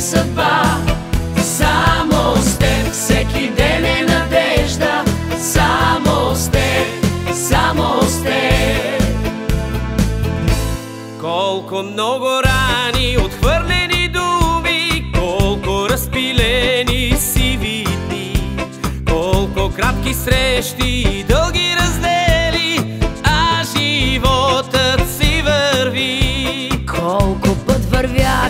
съдба. Само с теб всеки ден е надежда. Само с теб, само с теб. Колко много рани, отхвърлени думи, колко разпилени сиви дни, колко кратки срещи и дълги раздели, а животът си върви. Колко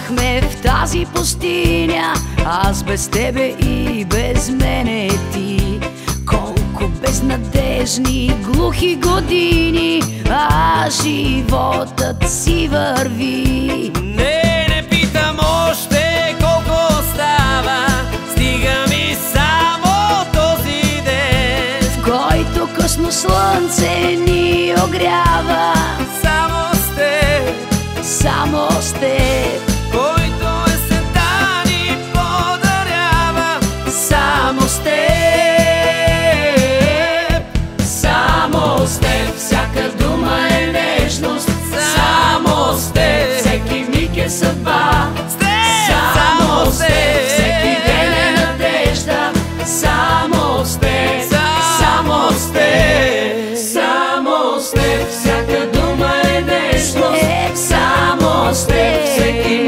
вървяхме в тази пустиня, аз без тебе и без мене ти. Колко безнадежни, глухи години, а животът си върви. Не, не питам още колко остава, стига ми само този ден. В който късно слънце ни огрява, Само с теб, само с само с теб, всяка дума е нежност. Само с теб, всеки миг е съдба. Само с теб, теб. всеки ден е надежда. Само с теб, само с теб, само с теб, всяка дума е нежност. Само с теб, всеки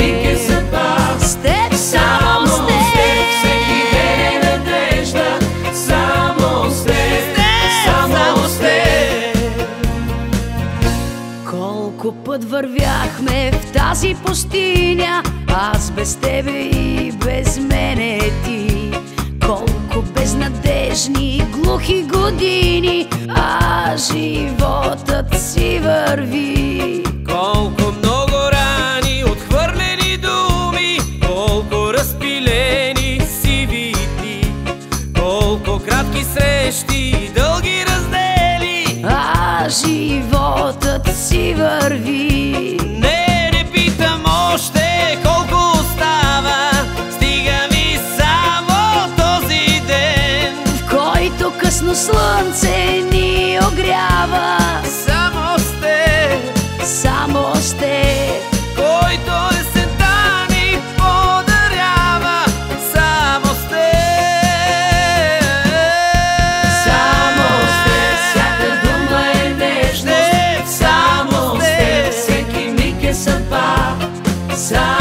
път вървяхме в тази пустиня, аз без тебе и без мене ти. Колко безнадежни, глухи години, а животът си върви. Животът си time.